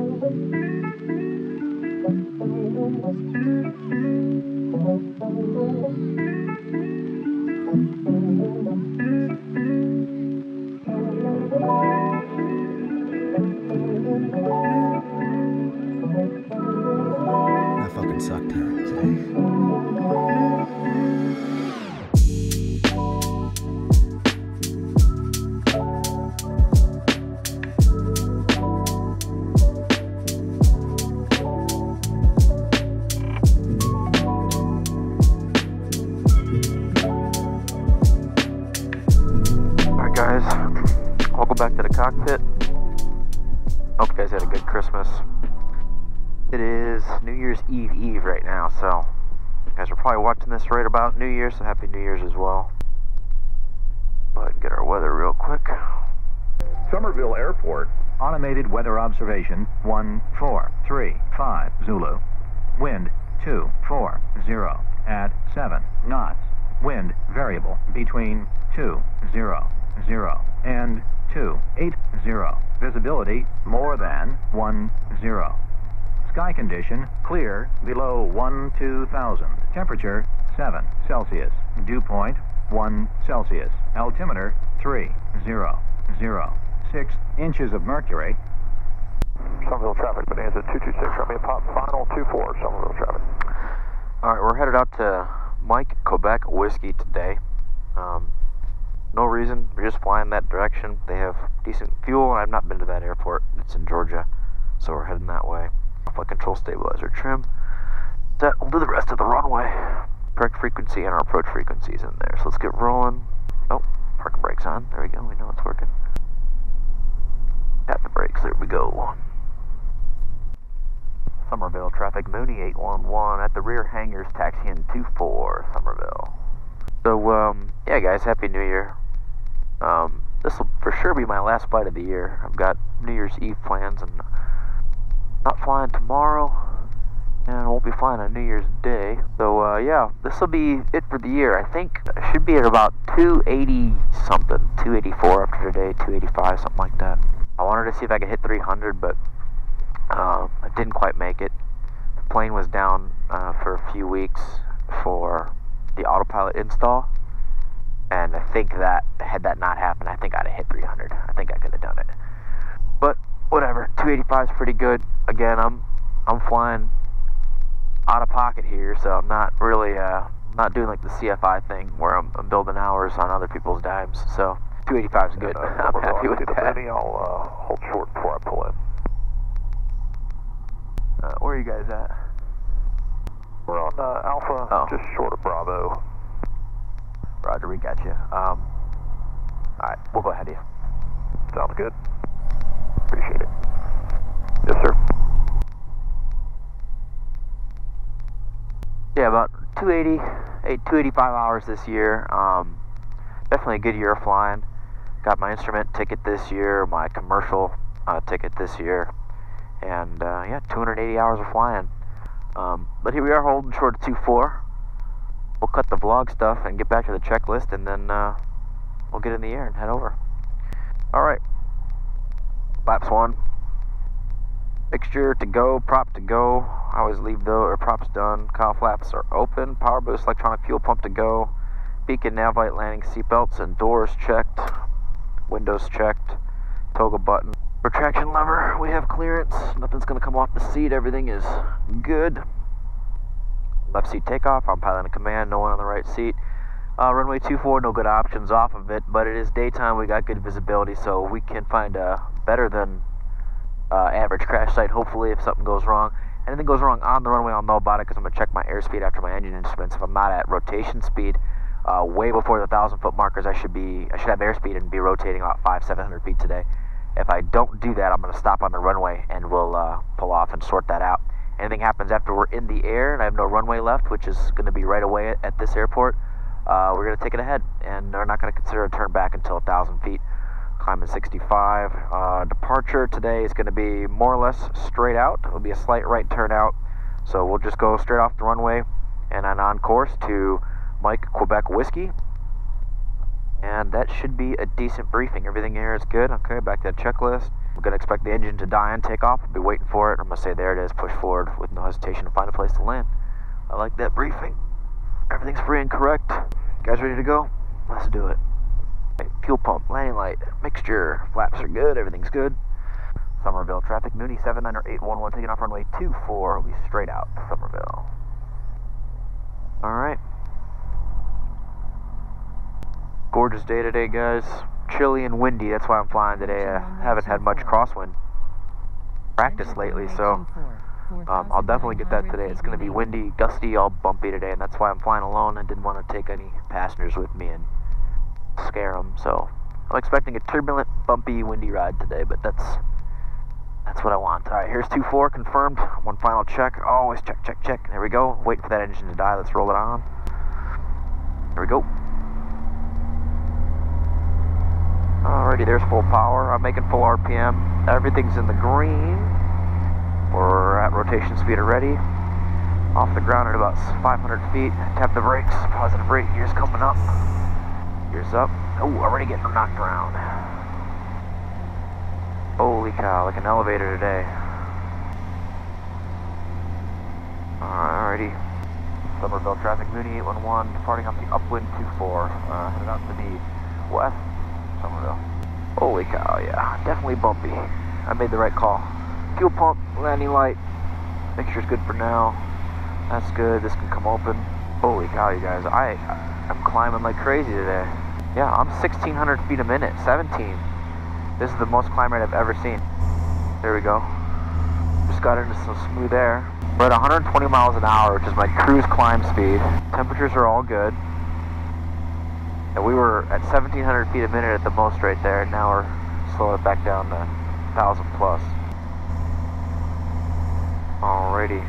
That cockpit. Hope you guys had a good Christmas. It is New Year's Eve Eve right now, so you guys are probably watching this right about New Year's, so happy New Year's as well. Go ahead get our weather real quick. Somerville Airport. Automated weather observation 1435 Zulu. Wind 240 at 7 knots. Wind variable between 200 and 280. Visibility more than 10. Sky condition clear below 1 2000. Temperature 7 Celsius. Dew point 1 Celsius. Altimeter 3006 inches of mercury. Somerville traffic, Bonanza 226, Romeo Pop, final 24, Somerville traffic. Alright, we're headed out to Mike Quebec Whiskey today. Um, no reason, we're just flying that direction. They have decent fuel, and I've not been to that airport. It's in Georgia, so we're heading that way. Flight control stabilizer trim. That will do the rest of the runway. Correct frequency and our approach frequencies in there. So let's get rolling. Oh, parking brakes on. There we go. We know it's working. Tap the brakes. There we go. Somerville traffic, Mooney 811 at the rear hangars, taxiing 24 Somerville. So, um, yeah, guys, Happy New Year. Um, this will for sure be my last flight of the year. I've got New Year's Eve plans and not flying tomorrow, and won't be flying on New Year's Day. So, uh, yeah, this will be it for the year. I think I should be at about 280 something, 284 after today, 285, something like that. I wanted to see if I could hit 300, but um, I didn't quite make it. The plane was down uh, for a few weeks for the autopilot install, and I think that had that not happened, I think I'd have hit 300. I think I could have done it. But whatever, 285 is pretty good. Again, I'm I'm flying out of pocket here, so I'm not really uh, not doing like the CFI thing where I'm, I'm building hours on other people's dimes. So 285 is good. And, uh, I'm happy with that. Benny, I'll uh, hold short before I pull in. Uh, where are you guys at? We're on uh, Alpha, Oh. just short of Bravo. Roger, we got you. Um, all right, we'll go ahead of you. Sounds good. Appreciate it. Yes, sir. Yeah, about 280, 285 hours this year. Um, definitely a good year of flying. Got my instrument ticket this year, my commercial uh, ticket this year, and uh, yeah, 280 hours of flying. Um, but here we are holding short of 2.4. We'll cut the vlog stuff and get back to the checklist, and then uh, we'll get in the air and head over. All right, laps one. Fixture to go, prop to go. I always leave the or props done. Cowl flaps are open. Power boost, electronic fuel pump to go. Beacon, nav light, landing seatbelts and doors checked. Windows checked. Toggle button. Retraction lever, we have clearance. Nothing's gonna come off the seat. Everything is good. Left seat takeoff. I'm piloting command. No one on the right seat. Uh, runway 24, no good options off of it, but it is daytime. We got good visibility, so we can find a better than uh, average crash site. Hopefully, if something goes wrong, anything goes wrong on the runway, I'll know about it because I'm gonna check my airspeed after my engine instruments. If I'm not at rotation speed, uh, way before the thousand foot markers, I should be. I should have airspeed and be rotating about five, seven hundred feet today. If I don't do that, I'm gonna stop on the runway and we'll uh, pull off and sort that out. Anything happens after we're in the air and I have no runway left, which is gonna be right away at, this airport, uh, we're gonna take it ahead and we're not gonna consider a turn back until thousand feet climbing 65. Uh, departure today is going to be more or less straight out. It'll be a slight right turn out. So we'll just go straight off the runway and then on course to Mike Quebec Whiskey. And that should be a decent briefing. Everything here is good. Okay, back to the checklist. I'm gonna expect the engine to die and take off. I'll be waiting for it. I'm gonna say there it is, push forward with no hesitation to find a place to land. I like that briefing. Everything's free and correct. You guys ready to go? Let's do it. Okay, fuel pump, landing light, mixture, flaps are good, everything's good. Somerville traffic, Mooney 79811 taking off runway 24, we straight out Somerville. Alright. Gorgeous day today, guys. Chilly and windy, that's why I'm flying today. I haven't had much crosswind practice lately, so um, I'll definitely get that today. It's going to be windy, gusty, all bumpy today, and that's why I'm flying alone. I didn't want to take any passengers with me and scare them. So I'm expecting a turbulent, bumpy, windy ride today, but that's that's what I want. All right, here's 2-4 confirmed. One final check. Always check, check, check. There we go. Wait for that engine to die. Let's roll it on. There we go. Alrighty, there's full power. I'm making full RPM. Everything's in the green. We're at rotation speed already. Off the ground at about 500 feet. Tap the brakes. Positive brake gears coming up. Gears up. Oh, already getting knocked around. Holy cow, like an elevator today. Alrighty. Somerville traffic, Mooney 811, departing off the upwind 24, uh, headed out to the west, Holy cow, yeah, definitely bumpy. I made the right call. Fuel pump, landing light, mixture's good for now. That's good, this can come open. Holy cow, you guys, I, I'm climbing like crazy today. Yeah, I'm 1,600 feet a minute, 17. This is the most climb rate I've ever seen. There we go. Just got into some smooth air. We're at 120 miles an hour, which is my cruise climb speed. Temperatures are all good. And we were at 1,700 feet a minute at the most right there. And now we're slowing it back down to 1,000 plus. Alrighty.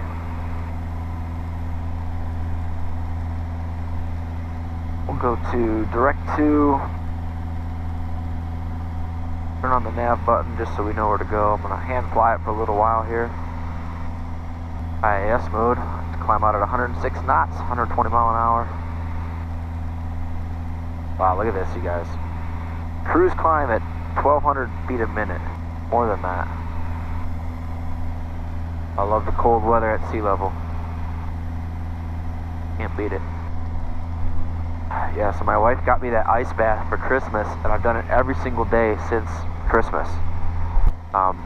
We'll go to direct to. Turn on the nav button just so we know where to go. I'm gonna hand fly it for a little while here. IAS mode. Climb out at 106 knots, 120 mile an hour. Wow, look at this, you guys. Cruise climb at 1,200 feet a minute. More than that. I love the cold weather at sea level. Can't beat it. Yeah, so my wife got me that ice bath for Christmas, and I've done it every single day since Christmas. Um,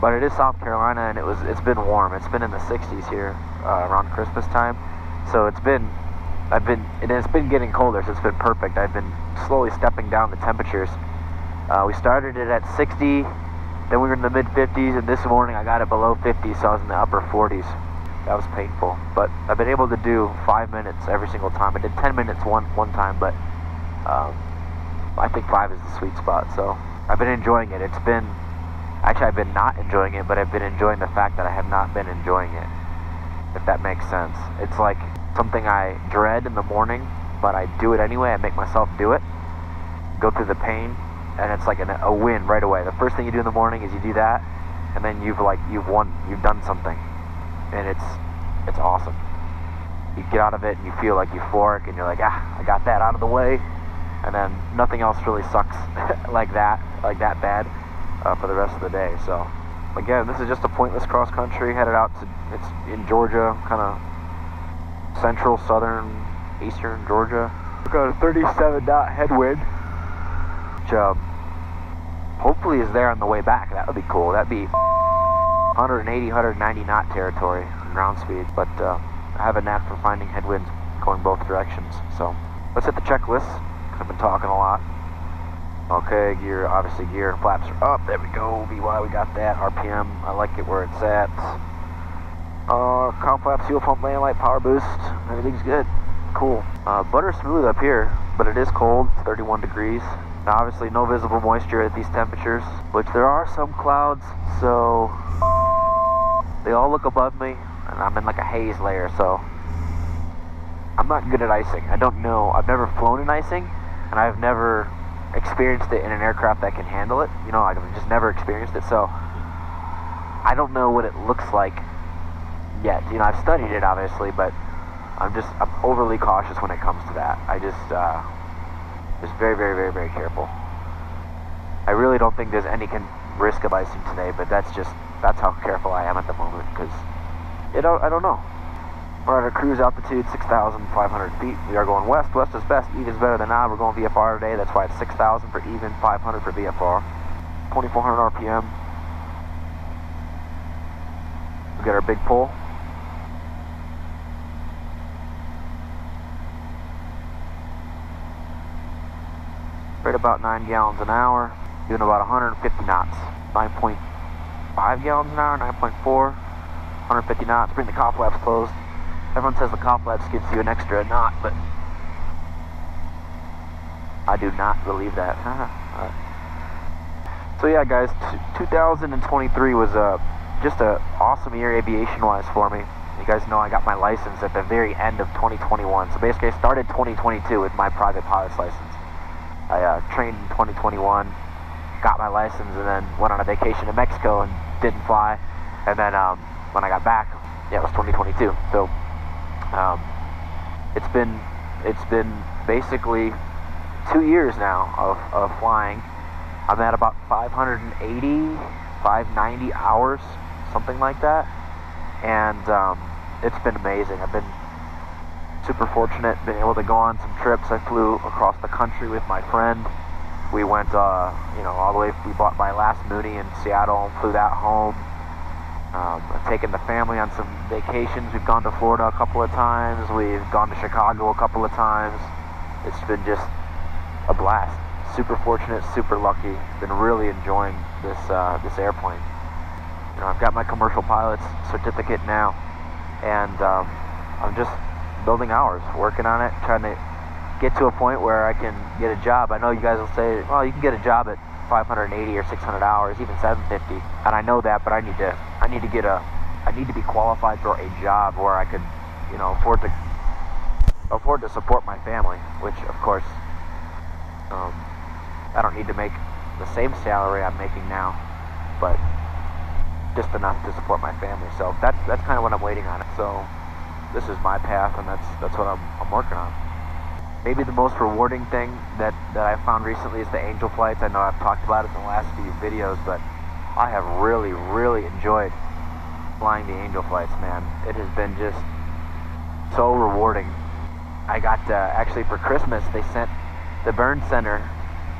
but it is South Carolina, and it was it's been warm. It's been in the 60s here uh, around Christmas time, so it's been I've been and it's been getting colder, so it's been perfect. I've been slowly stepping down the temperatures. Uh, we started it at 60, then we were in the mid 50s, and this morning I got it below 50, so I was in the upper 40s. That was painful, but I've been able to do five minutes every single time. I did 10 minutes one one time, but um, I think five is the sweet spot. So I've been enjoying it. It's been actually I've been not enjoying it, but I've been enjoying the fact that I have not been enjoying it. If that makes sense, it's like something I dread in the morning, but I do it anyway. I make myself do it, go through the pain, and it's like an, a win right away. The first thing you do in the morning is you do that, and then you've like you've won, you've done something and it's it's awesome. You get out of it and you feel like euphoric and you're like, ah, I got that out of the way, and then nothing else really sucks like that, like that bad uh, for the rest of the day. So again, this is just a pointless cross country headed out to it's in Georgia, kind of central, southern, eastern Georgia. We've got a 37 knot headwind, which um, hopefully is there on the way back. That would be cool. That'd be 180, 190 knot territory on ground speed, but uh, I have a knack for finding headwinds going both directions. So let's hit the checklist. I've been talking a lot. Okay, gear, obviously gear flaps are up. There we go. VY, we got that. RPM, I like it where it's at. Uh, comp flaps, fuel pump, landing light, power boost. Everything's good. Cool. Uh, butter smooth up here, but it is cold. It's 31 degrees. Now, obviously, no visible moisture at these temperatures, which there are some clouds, so they all look above me, and I'm in like a haze layer, so I'm not good at icing. I don't know. I've never flown in icing, and I've never experienced it in an aircraft that can handle it. You know, I've just never experienced it, so I don't know what it looks like yet. You know, I've studied it obviously, but I'm just I'm overly cautious when it comes to that. I just uh, just very, very, very, very careful. I really don't think there's any risk of icing today, but that's just that's how careful I am at the moment because it I don't know. We're at a cruise altitude 6,500 feet. We are going west. West is best. Even's better than odd. We're going VFR today. That's why it's 6,000 for even, 500 for VFR. 2,400 RPM. We got our big pull. Right about 9 gallons an hour. Doing about 150 knots. 9.5 gallons an hour, 9.4. 150 knots. Bring the flaps closed. Everyone says the flaps gives you an extra knot, but I do not believe that. so yeah, guys, 2023 was uh, just an awesome year aviation-wise for me. You guys know I got my license at the very end of 2021. So basically, I started 2022 with my private pilot's license. I uh, trained in 2021, got my license, and then went on a vacation to Mexico and didn't fly. And then um, when I got back, yeah, it was 2022. So um, it's been it's been basically two years now of, of flying. I'm at about 580, 590 hours, something like that, and um, it's been amazing. I've been super fortunate, been able to go on some trips. I flew across the country with my friend. We went, uh, you know, all the way. We bought my last Mooney in Seattle and flew that home. Um, I've taken the family on some vacations. We've gone to Florida a couple of times. We've gone to Chicago a couple of times. It's been just a blast. Super fortunate, super lucky. Been really enjoying this uh, this airplane. You know, I've got my commercial pilot's certificate now, and um, I'm just building hours, working on it, trying to get to a point where I can get a job. I know you guys will say, well, you can get a job at 580 or 600 hours, even 750, and I know that, but I need to, I need to get a, I need to be qualified for a job where I could, you know, afford to, afford to support my family, which of course, um, I don't need to make the same salary I'm making now, but just enough to support my family. So that's that's kind of what I'm waiting on. So this is my path, and that's that's what I'm, I'm working on. Maybe the most rewarding thing that, that I found recently is the angel flights. I know I've talked about it in the last few videos, but I have really, really enjoyed flying the angel flights, man. It has been just so rewarding. I got, uh, actually for Christmas, they sent the Burn Center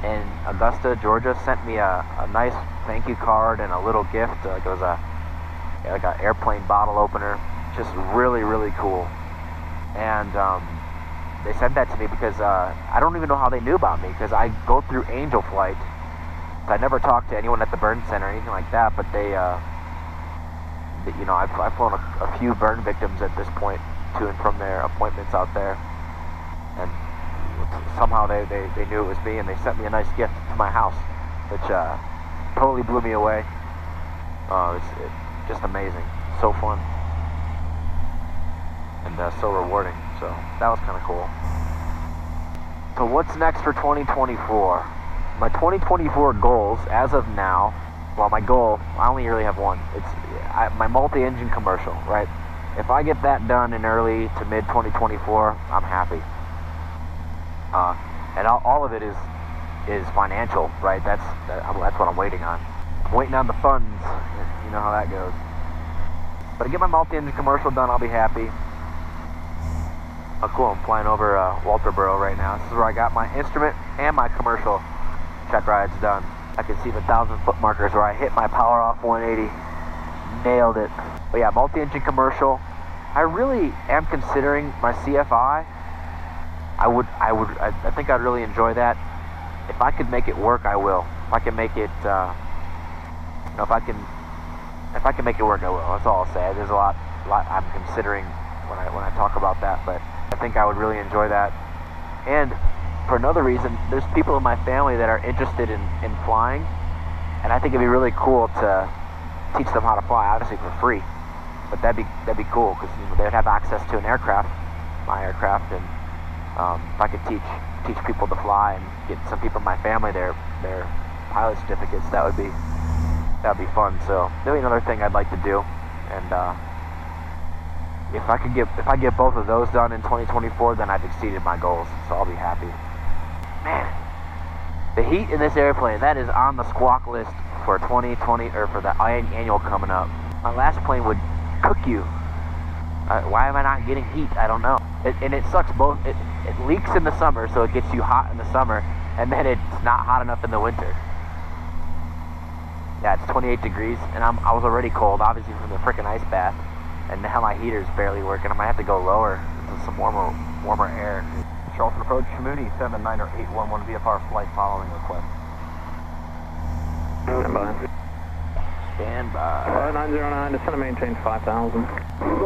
in Augusta, Georgia, sent me a, a nice thank you card and a little gift. Uh, it was a, like an airplane bottle opener. Just really, really cool. And, um, they sent that to me because uh, I don't even know how they knew about me because I go through Angel Flight. I never talked to anyone at the burn center or anything like that, but they, uh, you know, I've, I've flown a, a, few burn victims at this point to and from their appointments out there, and somehow they, they, they knew it was me and they sent me a nice gift to my house, which uh, totally blew me away. Uh, it's it, just amazing, so fun, and uh, so rewarding. So that was kind of cool. So what's next for 2024? My 2024 goals, as of now, well, my goal, I only really have one. It's I, my multi-engine commercial, right? If I get that done in early to mid 2024, I'm happy. Uh, and all, all, of it is is financial, right? That's that, that's what I'm waiting on. I'm waiting on the funds. You know how that goes. But to get my multi-engine commercial done, I'll be happy. Oh, cool. I'm flying over uh, Walterboro right now. This is where I got my instrument and my commercial check rides done. I can see the thousand foot markers where I hit my power off 180. Nailed it. But yeah, multi-engine commercial. I really am considering my CFI. I would, I would, I, I, think I'd really enjoy that. If I could make it work, I will. If I can make it, uh, you know, if I can, if I can make it work, I will. That's all I'll say. There's a lot, lot I'm considering when I when I talk about that, but I think I would really enjoy that. And for another reason, there's people in my family that are interested in, in flying, and I think it'd be really cool to teach them how to fly, obviously for free. But that'd be that'd be cool because you know, they'd have access to an aircraft, my aircraft, and um, if I could teach teach people to fly and get some people in my family their their pilot certificates, that would be that'd be fun. So maybe another thing I'd like to do, and. Uh, if I could get if I get both of those done in 2024, then I've exceeded my goals. So I'll be happy. Man, the heat in this airplane that is on the squawk list for 2020 or for the annual coming up. My last plane would cook you. Uh, why am I not getting heat? I don't know. It, and it sucks both. It, it leaks in the summer, so it gets you hot in the summer, and then it's not hot enough in the winter. Yeah, it's 28 degrees, and I'm, I was already cold, obviously from the freaking ice bath, and now my heater's barely working. I might have to go lower into some warmer, warmer air. Charleston approach, Mooney 79 or 811 VFR flight following request. Stand by. Stand by. Flight 909, descend and maintain 5,000.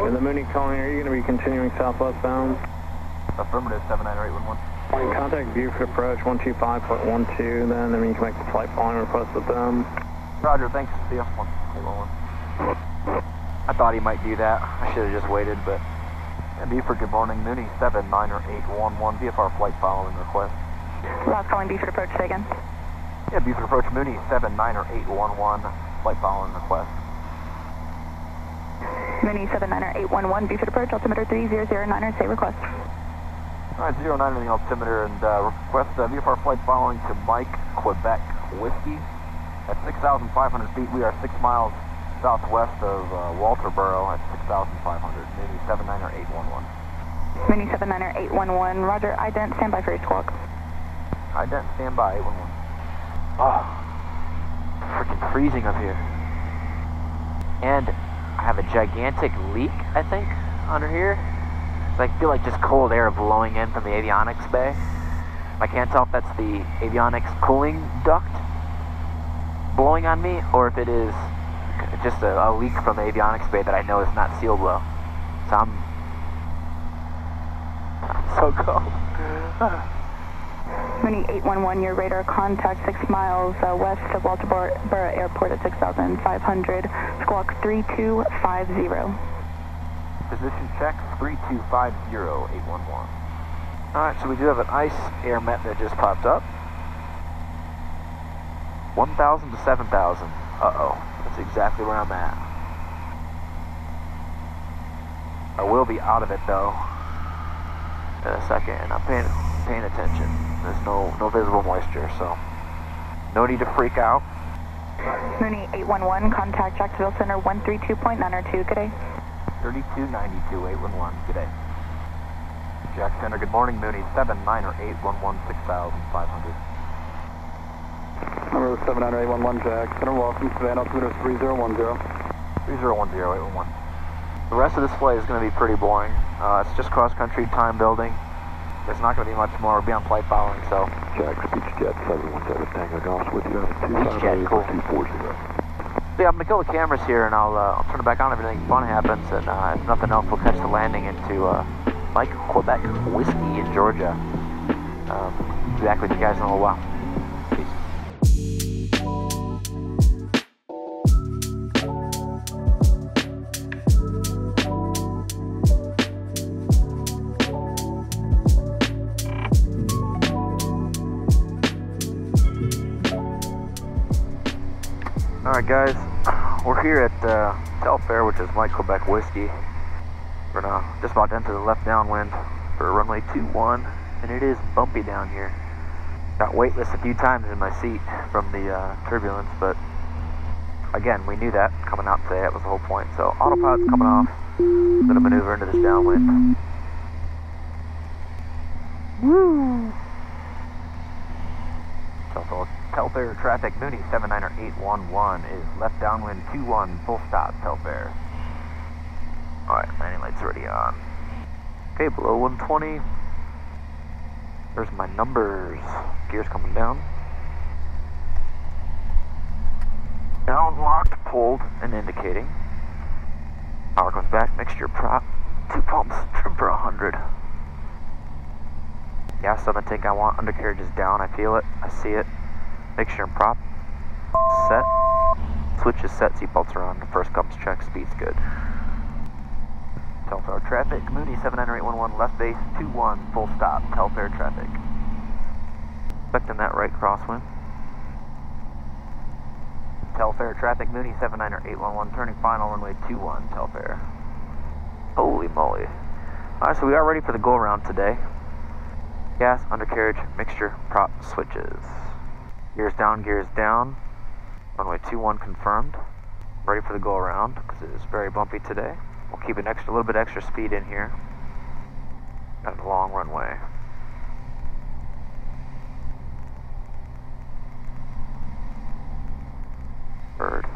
In the Mooney calling, are you going to be continuing southwest bound? Affirmative 79 or 811. Contact Beaufort approach 125.12, then, then you can make the flight following request with them. Roger, thanks. See ya. 811. I thought he might do that. I should have just waited, but And Beaufort, good morning. Mooney 79 or 811 VFR flight following request. Ross calling Beaufort approach, say again. Yeah, Beaufort approach Mooney 79 or 811 flight following request. Mooney 79er 811, Beaufort approach, altimeter 3009er, say request. Alright, 09 on the altimeter and uh, request uh, VFR flight following to Mike, Quebec Whiskey. At 6,500 feet, we are six miles southwest of uh, Walterboro at 6,500. Maybe 79 or 811. Mooney 79er 811, Roger, ident, stand by for your squawk. Ident, stand by, 811. oh, freaking freezing up here. And I have a gigantic leak, I think, under here. So I feel like just cold air blowing in from the avionics bay. I can't tell if that's the avionics cooling duct blowing on me, or if it is just a, a leak from the avionics bay that I know is not sealed well. So I'm, I'm so cold. Mooney 811, your radar contact 6 miles uh, west of Walterboro Airport at 6,500, squawk 3250. Position check 3250 811. Alright, so we do have an ice AIRMET that just popped up. 1,000 to 7,000. Uh-oh. That's exactly where I'm at. I will be out of it, though, in a second, and I'm paying, paying attention. There's no, no visible moisture, so no need to freak out. Mooney 811, contact Jacksonville Center 132.902, good day. 3292 811. Good day. Jack Center, good morning. Mooney 79 or 811 6500. Number 79811 Jack Center, welcome. Savannah altimeter 3010. 3010 811. The rest of this flight is going to be pretty boring. Uh, it's just cross-country time building. There's not going to be much more. We'll be on flight following, so Jack, Speechjet 717 Tango Golf with you. Speechjet, cool. 240. Yeah, I'm gonna kill the cameras here, and I'll uh, I'll turn it back on if anything fun happens, and uh, if nothing else, we'll catch the landing into uh, Mike Quebec whiskey in Georgia. Um, be back with you guys in a little while. All right, guys, we're here at uh, Telfair, which is Mike Quebec whiskey. We're now just about to enter the left downwind for runway 21, and it is bumpy down here. Got weightless a few times in my seat from the uh, turbulence, but again, we knew that coming out today. That was the whole point. So autopilot's coming off. Gonna maneuver into this downwind. Woo! Telfair, Telfair traffic Mooney 79 or 811 is left downwind 21 full stop Telfair. Alright, landing lights already on. Okay, below 120. There's my numbers. Gears coming down. Down, locked, pulled, and indicating. Power comes back, mixture prop. Two pumps, trim for 100. Gas on the tank I want, undercarriage is down, I feel it, I see it. Mixture and prop. Set. Switch is set, seatbelts are on. First comes check, speed's good. Telfair traffic Mooney 79 or 811 left base 21 full stop Telfair traffic. Expecting that right crosswind. Telfair traffic Mooney 79 or 811 turning final runway 21 Telfair. Holy moly. Alright, so we are ready for the go around today. Gas, undercarriage, mixture, prop, switches. Gears down, gears down. Runway 21 confirmed. Ready for the go around because it is very bumpy today. We'll keep an extra, a little bit extra speed in here. Got a long runway. Bird.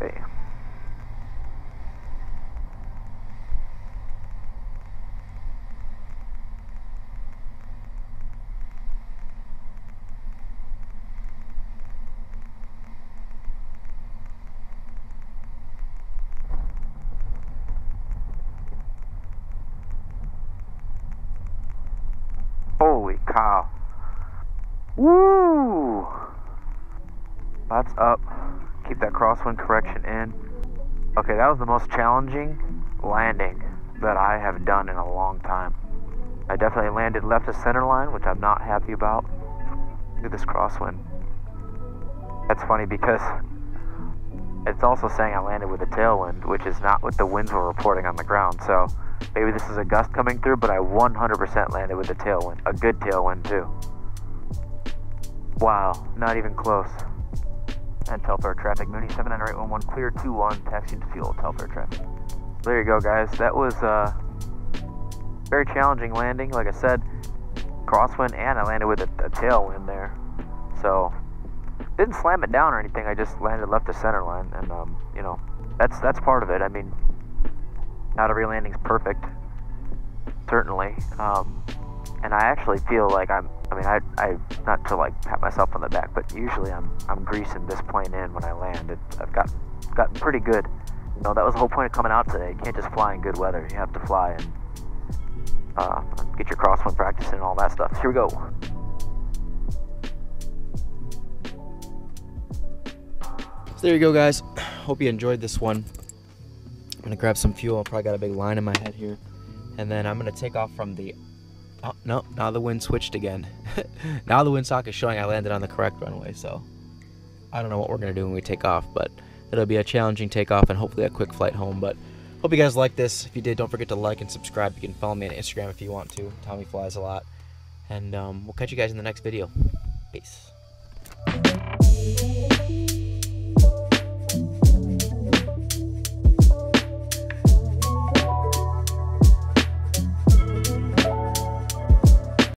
Okay. Holy cow. Woo! That's up. Keep that crosswind correction in. Okay, that was the most challenging landing that I have done in a long time. I definitely landed left of center line, which I'm not happy about. Look at this crosswind. That's funny because it's also saying I landed with a tailwind, which is not what the winds were reporting on the ground. So maybe this is a gust coming through, but I 100% landed with a tailwind. A good tailwind, too. Wow, not even close. And Telfair traffic, Mooney 79811, clear 21, taxiing to fuel, Telfair traffic. There you go, guys. That was uh, very challenging landing. Like I said, crosswind, and I landed with a, a tailwind there. So, didn't slam it down or anything. I just landed left to center line, and um, you know, that's that's part of it. I mean, not every landing's perfect, certainly. Um, and I actually feel like I'm. I mean, I, I not to like pat myself on the back, but usually I'm I'm greasing this plane in when I land. It, I've got gotten pretty good. You know, that was the whole point of coming out today. You can't just fly in good weather. You have to fly and uh, get your crosswind practice and all that stuff. Here we go. So there you go, guys. Hope you enjoyed this one. I'm gonna grab some fuel. I probably got a big line in my head here, and then I'm gonna take off from the. Oh no! Now the wind switched again. now the windsock is showing I landed on the correct runway. So I don't know what we're gonna do when we take off, but it'll be a challenging takeoff and hopefully a quick flight home. But hope you guys like this. If you did, don't forget to like and subscribe. You can follow me on Instagram if you want to. Tommy flies a lot, and um, we'll catch you guys in the next video. Peace.